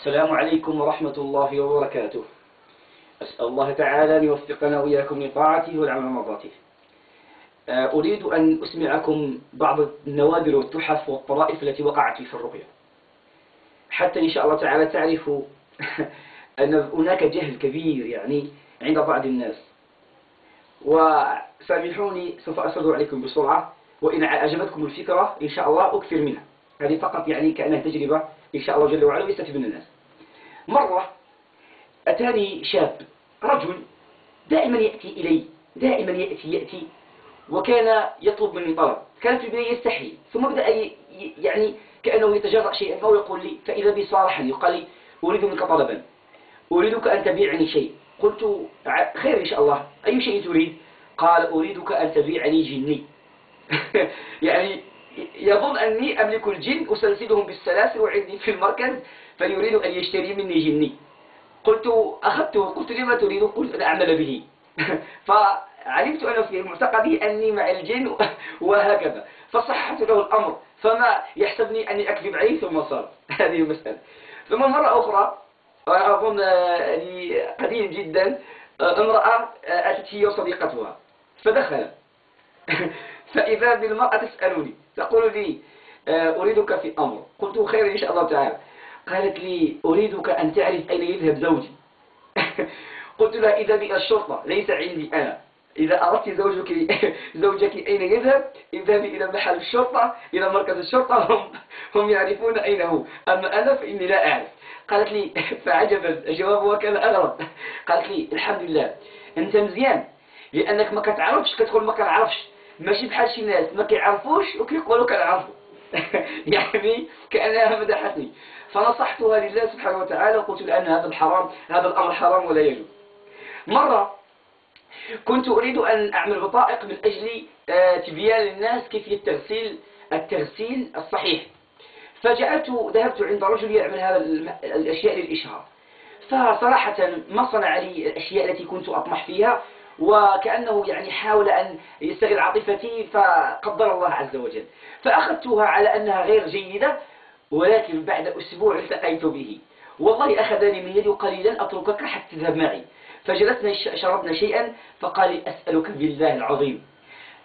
السلام عليكم ورحمة الله وبركاته. أسأل الله تعالى أن يوفقنا وإياكم لطاعته والعمل مرضاته آه، أريد أن أسمعكم بعض النوادر والتحف والطرائف التي وقعت في الرؤيا. حتى إن شاء الله تعالى تعرفوا أن هناك جهل كبير يعني عند بعض الناس. وسامحوني سوف أسرد عليكم بسرعة. وإن أعجبتكم الفكرة إن شاء الله أكثر منها. هذه فقط يعني كأنها تجربة إن شاء الله جل وعلا ويستفيد من الناس. مرة أتاني شاب رجل دائما يأتي إلي دائما يأتي يأتي وكان يطلب مني طلب. كان في البداية يستحي ثم بدأ يعني كأنه يتجرأ شيئا فهو يقول لي فإذا بي صالحا؟ يقال لي أريد منك طلبا أريدك أن تبيعني شيء. قلت خير إن شاء الله أي شيء تريد؟ قال أريدك أن تبيعني جني. يعني يظن أني أملك الجن أسلسلهم بالسلاسل وعندي في المركز فيريد أن يشتري مني جني. قلت أخذته. قلت لما تريد؟ قلت أن أعمل به. فعلمت أنه في معتقدي أني مع الجن وهكذا. فصححت له الأمر. فما يحسبني أني أكذب عليه ثم صار. هذه المسألة. ثم مرة أخرى أظن قديم جدا امرأة أتت هي وصديقتها. فدخل. فإذا بالمرأة تسألني تقول لي أريدك في أمر قلت خير إن شاء الله تعالى. قالت لي أريدك أن تعرف أين يذهب زوجي. قلت لها إذا بي الشرطة ليس عندي أنا. إذا أردت زوجك زوجك أين يذهب؟ اذهبي إلى محل الشرطة إلى مركز الشرطة هم, هم يعرفون أين هو. أما أنا فإني لا أعرف. قالت لي فعجبت جوابها كان أغرب. قالت لي الحمد لله أنت مزيان لأنك ما كتعرفش كتقول ما كنعرفش. ماشي بحال شي ناس ما كيعرفوش وكيقولوا كنعرفوا. يعني كأنها مدحتني. فنصحتها لله سبحانه وتعالى وقلت لأن هذا الحرام هذا الأمر حرام ولا يجوز. مرة كنت أريد أن أعمل بطائق من أجل آه، تبيان للناس كيفية تغسيل التغسيل الصحيح. فجاءت ذهبت عند رجل يعمل هذا الأشياء للإشهار. فصراحة ما صنع لي الأشياء التي كنت أطمح فيها وكأنه يعني حاول أن يستغل عاطفتي فقدر الله عز وجل. فأخذتها على أنها غير جيدة ولكن بعد أسبوع التقيت به. والله أخذني من يدي وقال لن أتركك حتى تذهب معي. فجلسنا شربنا شيئا فقال أسألك بالله العظيم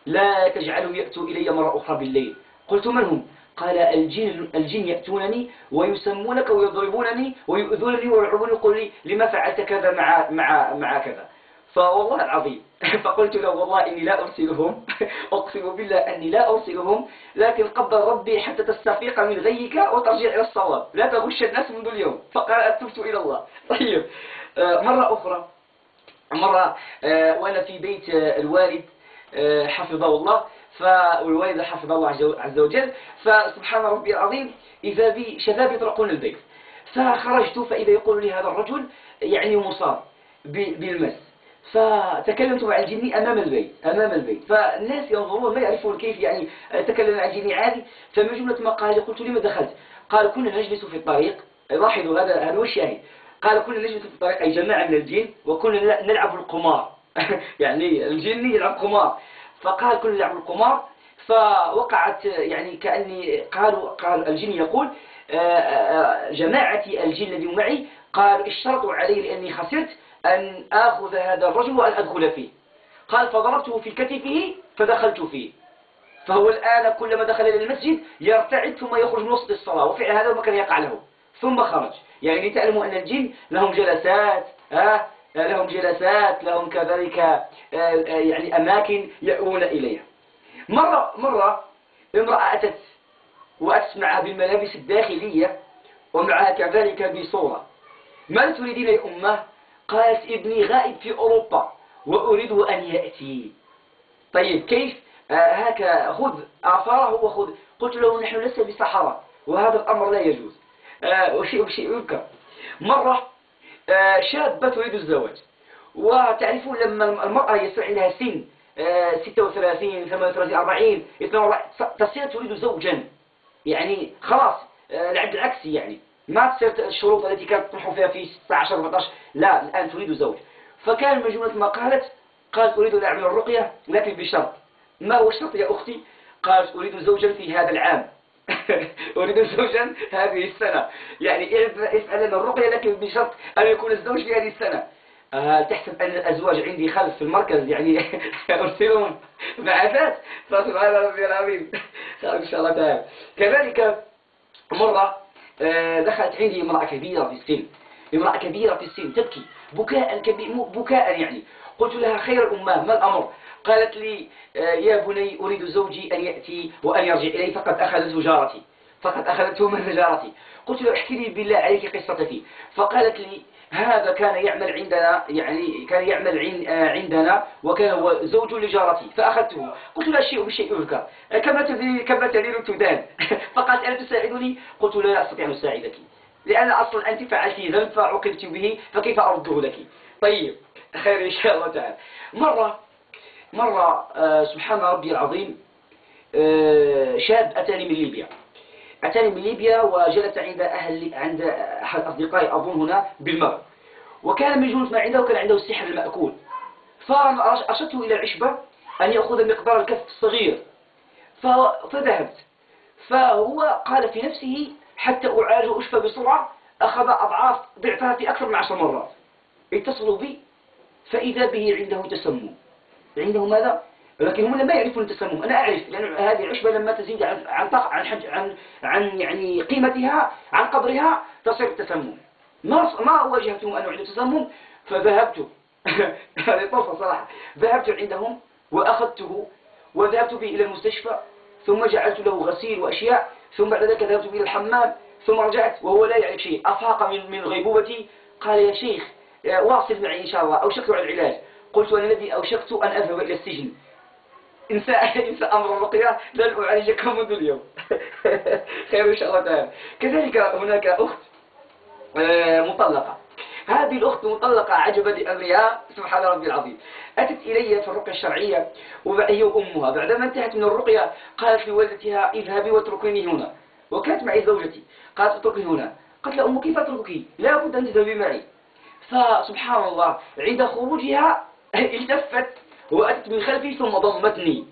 لا تجعله يأتوا إلي مرة أخرى بالليل. قلت من هم؟ قال الجن, الجن يأتونني ويسمونك ويضربونني ويؤذونني ويرعبوني يقول لي لما فعلت كذا مع, مع, مع كذا. فوالله العظيم. فقلت له والله إني لا أرسلهم. أقسم بالله أني لا أرسلهم. لكن قدر ربي حتى تستفيق من غيك وترجع إلى الصواب. لا تغش الناس منذ اليوم. فقال أتبت إلى الله. طيب. آه، مرة أخرى. مرة آه، وأنا في بيت آه، الوالد حفظه الله. فالوالد حفظه الله عز وجل. فسبحان ربي العظيم إذا بي شباب يطرقون البيت. فخرجت فإذا يقول لي هذا الرجل يعني مصاب بالمس. فتكلمت مع الجني أمام البيت أمام البيت. فالناس ينظرون ما يعرفون كيف يعني تكلم مع الجني عادي. فمن جملة ما قال قلت لما دخلت؟ قال كنا نجلس في الطريق. لاحظوا هذا هذا هو الشاهد. قال كنا نجلس في الطريق أي جماعة من الجن وكنا نلعب القمار. يعني الجن يلعب قمار. فقال كنا نلعب القمار. فوقعت يعني كأني قالوا قال الجن يقول آه، آه، جماعتي الجن الذي معي قال اشترطوا علي لأني خسرت. أن آخذ هذا الرجل وأن أدخل فيه. قال فضربته في كتفه فدخلت فيه. فهو الآن كلما دخل إلى المسجد يرتعد ثم يخرج من وسط الصلاة وفعل هذا ما كان يقع له. ثم خرج. يعني لتعلموا أن الجن لهم جلسات آه لهم جلسات لهم كذلك آه يعني أماكن يأوون إليها. مرة, مرة امرأة أتت وأتت معها بالملابس الداخلية ومعها كذلك بصورة. ماذا تريدين يا أمة؟ قالت ابني غائب في أوروبا وأريده أن يأتي. طيب كيف؟ آه هكا خذ آثاره وخذ. قلت له نحن لسه بصحراء وهذا الأمر لا يجوز. آه وشيء بشيء يذكر مرة آه شابة تريد الزواج. وتعرفون لما المرأة يصير عندها سن 36 38 40 42 تصير تريد زوجا. يعني خلاص العبد العكسي يعني. ما تصير الشروط التي كانت تطمح فيها في 16 14 لا الآن تريد زوج فكان من جملة ما قالت قالت أريد أن أعمل الرقية لكن بشرط. ما هو الشرط يا أختي؟ قالت أريد زوجا في هذا العام. أريد زوجا هذه السنة. يعني افعل لنا الرقية لكن بشرط أن يكون الزوج في هذه السنة. آه تحسب أن الأزواج عندي خلف في المركز يعني أرسلهم بعثات فسبحان ربي العظيم. إن شاء الله تعالى. كذلك مرة دخلت عندي امرأة كبيرة في السن. امرأة كبيرة في السن تبكي. بكاء بكاء يعني. قلت لها خير الأمة ما الأمر؟ قالت لي آه، يا بني أريد زوجي أن يأتي وأن يرجع إلي فقد أخذته جارتي فقد أخذته من جارتي قلت له احكي لي بالله عليك قصتك. فقالت لي هذا كان يعمل عندنا يعني كان يعمل آه، عندنا وكان هو زوج لجارتي فأخذته. قلت له الشيء بالشيء يذكر. آه، كما تدين كما تدين تدان فقالت ألا تساعدني؟ قلت لا أستطيع أن أساعدك. لأن أصلا أنت فعلت ذنب فعوقبت به فكيف أرده لك؟ طيب خير إن شاء الله تعالى. مرة مرة آه، سبحان ربي العظيم شاب أتاني من ليبيا. أتاني من ليبيا وجلس عند أهل عند أحد أصدقائي أظن هنا بالمغرب وكان من جنود ما عنده وكان عنده السحر المأكول. فأرشدته إلى العشبة أن يأخذ مقدار الكف الصغير. فذهبت فهو قال في نفسه حتى أعالج وأشفى بسرعة أخذ أضعاف ضعفها في أكثر من عشر مرات. اتصلوا بي فإذا به عنده تسمم عنده ماذا؟ لكن هم ما يعرفون التسمم. أنا أعرف لأن هذه العشبة لما تزيد عن عن عن, حج عن, عن يعني قيمتها عن قدرها تصير التسمم. ما ما واجهتهم أنه عنده تسمم فذهبت. هذه طرفة صراحة. ذهبت عندهم وأخذته وذهبت به إلى المستشفى ثم جعلت له غسيل وأشياء ثم بعد ذلك ذهبت إلى الحمام ثم رجعت وهو لا يعرف شيء. أفاق من من غيبوبتي. قال يا شيخ واصل معي إن شاء الله أوشكت على العلاج. قلت أنا الذي أوشكت أن أذهب إلى السجن. انسى انسى أمر الرقية لن أعالجك منذ اليوم. خير إن شاء الله تعالى. كذلك هناك أخت آه، مطلقة. هذه الأخت مطلقة عجبا لأمرها سبحان ربي العظيم. أتت إلي في الرقية الشرعية وهي وأمها بعدما انتهت من الرقية قالت لوالدتها اذهبي واتركيني هنا. وكانت معي زوجتي. قالت اتركني هنا. قالت لها أم كيف أتركك لا بد أن تذهبي معي. فسبحان الله عند خروجها التفت وأتت من خلفي ثم ضمتني.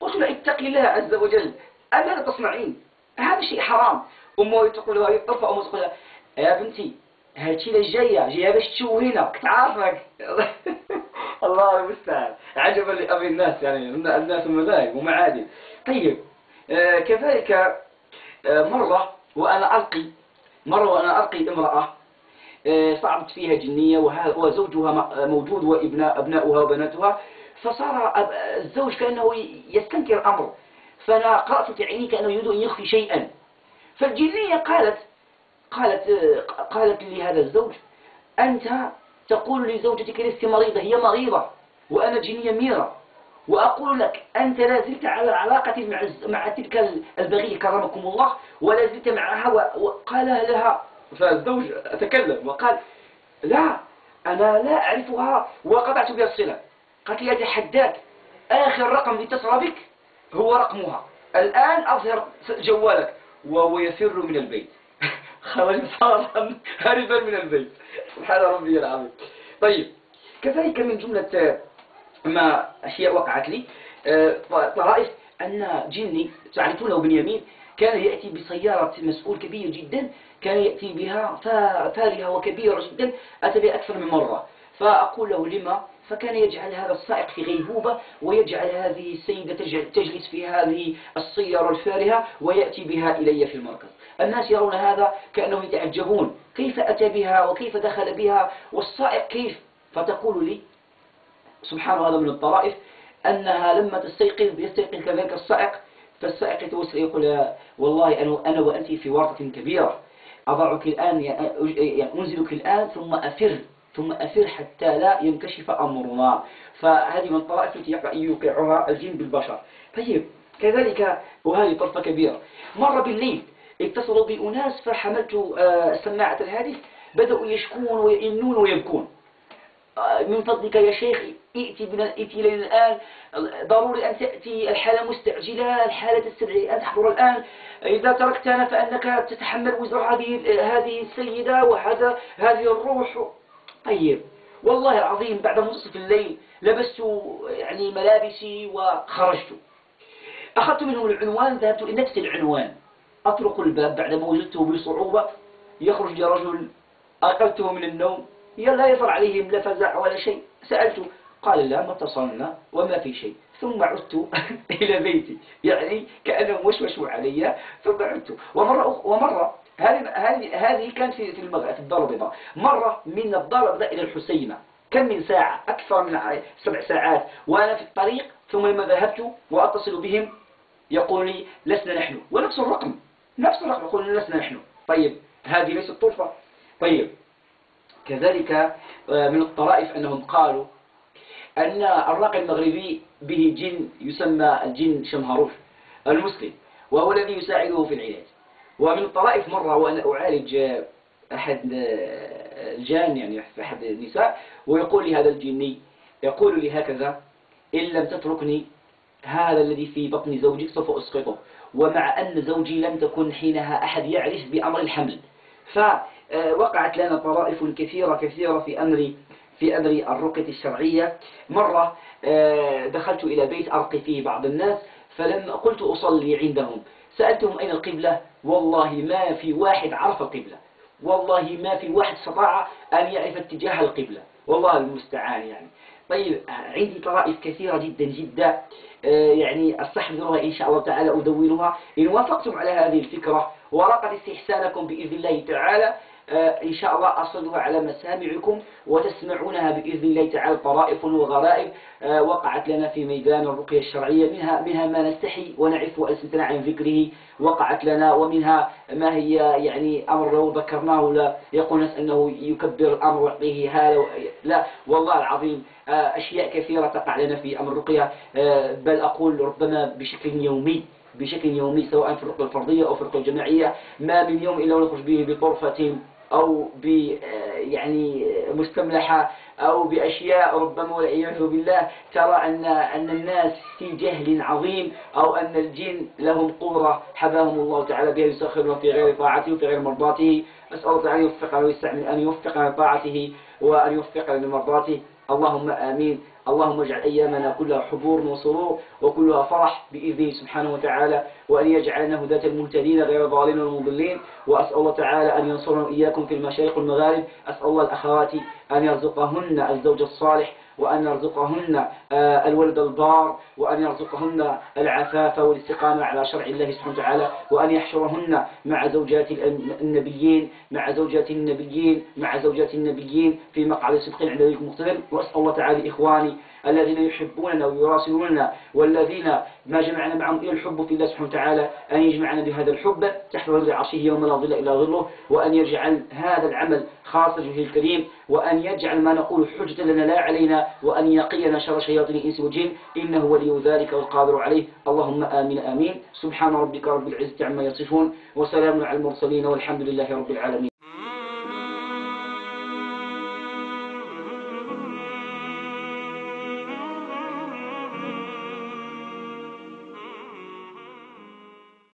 قلت لها اتقي الله عز وجل. أماذا تصنعين. هذا شيء حرام. أمه تقول لها يطرف أمه تقول لها يا بنتي هالشي الجاية جاية. باش تشوهينا كنت عارفك الله المستعان. عجبا لأبي الناس يعني الناس مذاهب ومعادن طيب آه كذلك آه مرة وأنا ألقي مرة وأنا ألقي امرأة آه، صعبت فيها جنية وزوجها موجود وأبناؤها وبناتها. فصار الزوج كأنه يستنكر الأمر. فأنا قرأت في عيني كأنه يريد أن يخفي شيئا. فالجنية قالت قالت قالت لهذا الزوج أنت تقول لزوجتك لست مريضة هي مريضة وأنا جنية ميرة. وأقول لك أنت لا زلت على العلاقة مع مع تلك البغية كرمكم الله ولا زلت معها وقال لها. فالزوج تكلم وقال لا أنا لا أعرفها وقطعت بها الصلة. قالت لي أتحداك آخر رقم اتصل بك هو رقمها. الآن أظهر جوالك وهو يفر من البيت. خرج صارا هربا من البيت. سبحان ربي العظيم. طيب كذلك من جملة ما أشياء وقعت لي آه، طرائف أن جني تعرفونه بنيامين كان يأتي بسيارة مسؤول كبير جدا كان يأتي بها فارهة وكبيرة جدا أتى بها أكثر من مرة. فأقول له لما فكان يجعل هذا السائق في غيبوبة ويجعل هذه السيدة تجلس في هذه السيارة الفارهة ويأتي بها إلي في المركز. الناس يرون هذا كأنهم يتعجبون. كيف أتى بها وكيف دخل بها؟ والسائق كيف؟ فتقول لي سبحان هذا من الطرائف أنها لما تستيقظ يستيقظ كذلك السائق فالسائق يتوسل يقول والله أنا وأنت في ورطة كبيرة. أضعك الآن يعني أنزلك الآن ثم أفر. ثم أفر حتى لا ينكشف أمرنا. فهذه من الطرائف التي يوقعها الجن بالبشر. طيب كذلك وهذه طرفة كبيرة. مر بالليل اتصلوا بأناس فحملت آه، سماعة الهاتف بدأوا يشكون ويئنون ويبكون. آه، من فضلك يا شيخ ائتي بنا ائتي لنا الآن. ضروري أن تأتي الحالة مستعجلة الحالة تستدعي أن تحضر الآن. إذا تركتنا فأنك تتحمل وزر هذه هذه السيدة وهذا هذه الروح. طيب. والله العظيم بعد منتصف الليل لبست يعني ملابسي وخرجت. أخذت منهم العنوان ذهبت لنفس العنوان. أطرق الباب بعدما وجدته بصعوبة. يخرج لي رجل أقلته من النوم. لا يظهر عليهم لا فزع ولا شيء. سألته قال لا ما اتصلنا وما في شيء. ثم عدت إلى بيتي. يعني كأنهم وشوشوا علي. ثم عدت. ومرة, ومرة هذه كانت في في المغرب في الدار البيضاء. مرة من الدار البيضاء إلى الحسينة. كم من ساعة؟ أكثر من سبع ساعات. وأنا في الطريق ثم لما ذهبت وأتصل بهم يقول لي لسنا نحن. ونفس الرقم نفس الرقم يقول لسنا نحن. طيب هذه ليست طرفة. طيب كذلك آه، من الطرائف أنهم قالوا أن الراقي المغربي به جن يسمى الجن شمهروف المسلم وهو الذي يساعده في العلاج. ومن الطرائف مرة وأنا أعالج أحد الجان يعني أحد النساء ويقول لي هذا الجني يقول لي هكذا إن لم تتركني هذا الذي في بطن زوجك سوف أسقطه. ومع أن زوجي لم تكن حينها أحد يعرف بأمر الحمل. فوقعت لنا طرائف كثيرة كثيرة في أمر في أمر الرقية الشرعية. مرة آه، دخلت إلى بيت أرقي فيه بعض الناس فلما قلت أصلي عندهم. سألتهم أين القبلة؟ والله ما في واحد عرف القبلة. والله ما في واحد استطاع أن يعرف اتجاه القبلة. والله المستعان يعني. طيب عندي طرائف كثيرة جدا جدا آه، يعني أستحضرها إن شاء الله تعالى أدونها. إن وافقتم على هذه الفكرة ورقت استحسانكم بإذن الله تعالى. إن شاء الله أصلها على مسامعكم وتسمعونها بإذن الله تعالى طرائف وغرائب آه، وقعت لنا في ميدان الرقية الشرعية منها, منها ما نستحي ونعف ألسنتنا عن ذكره وقعت لنا ومنها ما هي يعني أمر لو ذكرناه لا يقول أنه يكبر الأمر ويعطيه هذا لا والله العظيم آه، أشياء كثيرة تقع لنا في أمر الرقية بل أقول ربما بشكل يومي بشكل يومي سواء في الرقية الفردية أو في الرقية الجماعية ما من يوم إلا ونخرج به بطرفة أو ب يعني مستملحة أو بأشياء ربما والعياذ بالله ترى أن أن الناس في جهل عظيم أو أن الجن لهم قدرة حباهم الله تعالى بها يسخرون في غير طاعته وفي غير مرضاته. أسأل الله تعالى يوفقنا ويستعمل أن يوفقنا لطاعته وأن يوفقنا لمرضاته. اللهم آمين. اللهم اجعل أيامنا كلها حبور وسرور وكلها فرح بإذنه سبحانه وتعالى وأن يجعلنا هداة المهتدين غير ضالين والمضلين وأسأل الله تعالى أن ينصرنا إياكم في المشايخ والمغارب أسأل الله الأخوات أن يرزقهن الزوج الصالح وأن يرزقهن آه، الولد البار وأن يرزقهن العفاف والاستقامة على شرع الله سبحانه وتعالى وأن يحشرهن مع زوجات النبيين مع زوجات النبيين مع زوجات النبيين في مقعد صدق عند ذلك مقتدر وأسأل الله تعالى إخواني الذين يحبوننا ويراسلوننا والذين ما جمعنا معهم إلى الحب في الله سبحانه وتعالى أن يجمعنا بهذا الحب تحت ظل عرشه يوم لا ظل إلا ظله وأن يجعل هذا العمل خاص لوجهه الكريم وأن يجعل ما نقول حجة لنا لا علينا وأن يقينا شر شياطين الإنس والجن إنه ولي ذلك والقادر عليه. اللهم آمين آمين. سبحان ربك رب العزة عما يصفون وسلام على المرسلين والحمد لله رب العالمين.